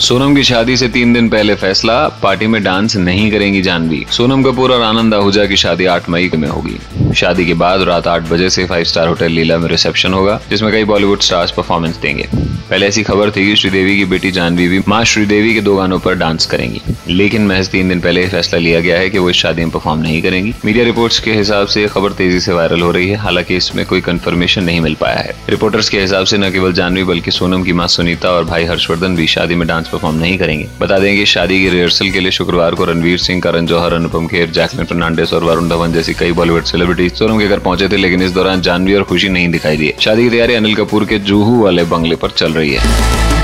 सोनम की शादी से तीन दिन पहले फैसला, पार्टी में डांस नहीं करेंगी जानवी। सोनम कपूर और आनंद आहूजा की शादी आठ मई में होगी। शादी के बाद रात आठ बजे से फाइव स्टार होटल लीला में रिसेप्शन होगा, जिसमें कई बॉलीवुड स्टार्स परफॉर्मेंस देंगे। पहले ऐसी खबर थी कि श्रीदेवी की बेटी जानवी भी माँ श्रीदेवी के दो गानों पर डांस करेंगी। लेकिन महज तीन दिन पहले फैसला लिया गया है कि वो इस शादी में परफॉर्म नहीं करेंगी। मीडिया रिपोर्ट्स के हिसाब से खबर तेज़ी से वायरल हो रही है, हालाँकि इसमें कोई कंफर्मेशन नहीं मिल पाया है। रिपोर्टर्स के हिसाब से न केवल जानवी बल्कि सोनम की माँ सुनीता और भाई हर्षवर्धन भी शादी में डांस परफॉर्म नहीं करेंगे। बता दें कि शादी की रिहर्सल के लिए शुक्रवार को रणवीर सिंह, करण जौहर, अनुपम खेर, जैकलिन फर्नांडिस और वरुण धवन जैसी कई बॉलीवुड सेलिब्रिटी सोनम के घर पहुँचे थे, लेकिन इस दौरान जानवी और खुशी नहीं दिखाई दी शादी की तैयारी अनिल कपूर के जूहू वाले बंगले पर चल रही है।